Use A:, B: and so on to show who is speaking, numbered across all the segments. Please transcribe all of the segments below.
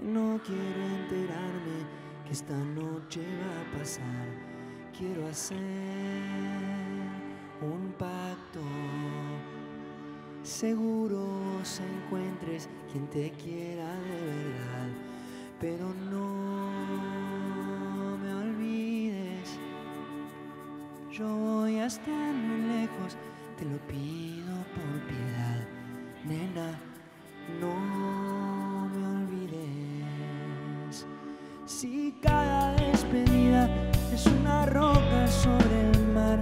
A: no quiero enterarme que esta noche va a pasar. Quiero hacer un pacto. Seguro se encuentres quien te quiera de verdad, pero no me olvides. Yo voy a estar muy lejos, te lo pido por piedad, nena, no Si cada despedida es una roca sobre el mar,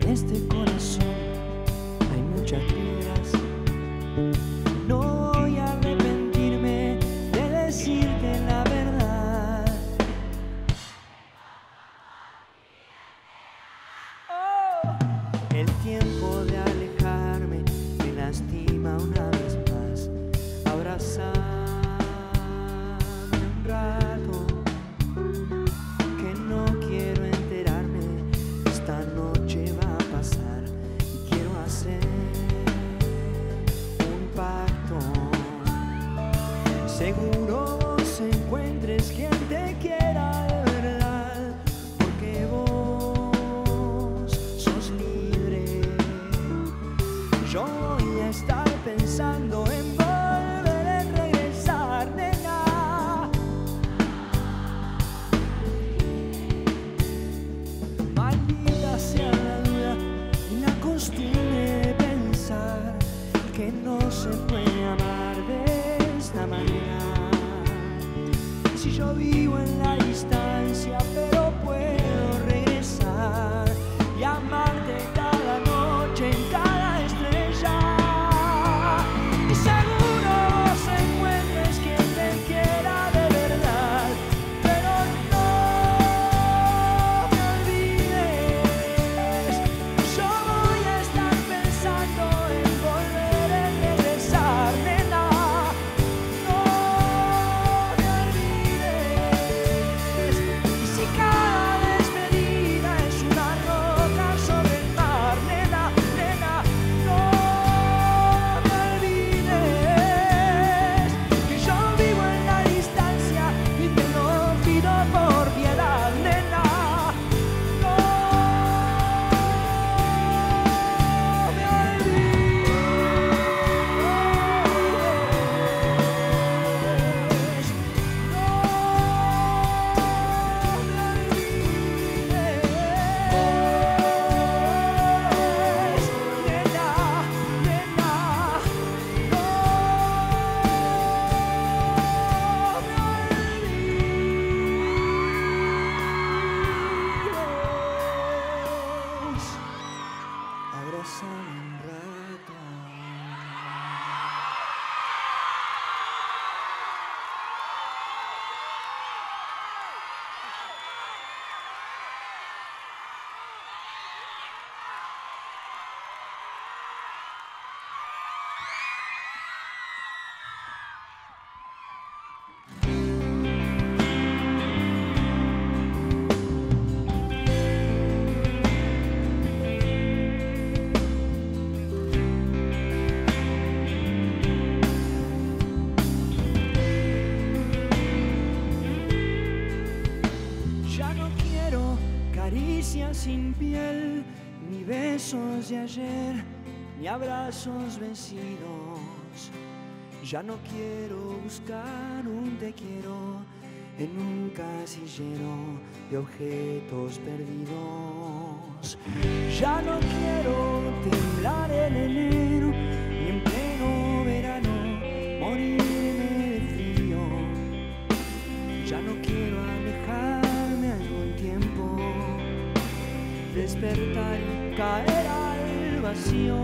A: en este corazón hay muchas encuentres quien en la distancia, sin piel, ni besos de ayer, ni abrazos vencidos. Ya no quiero buscar un te quiero en un casillero de objetos perdidos. Ya no quiero despertar, caer al vacío.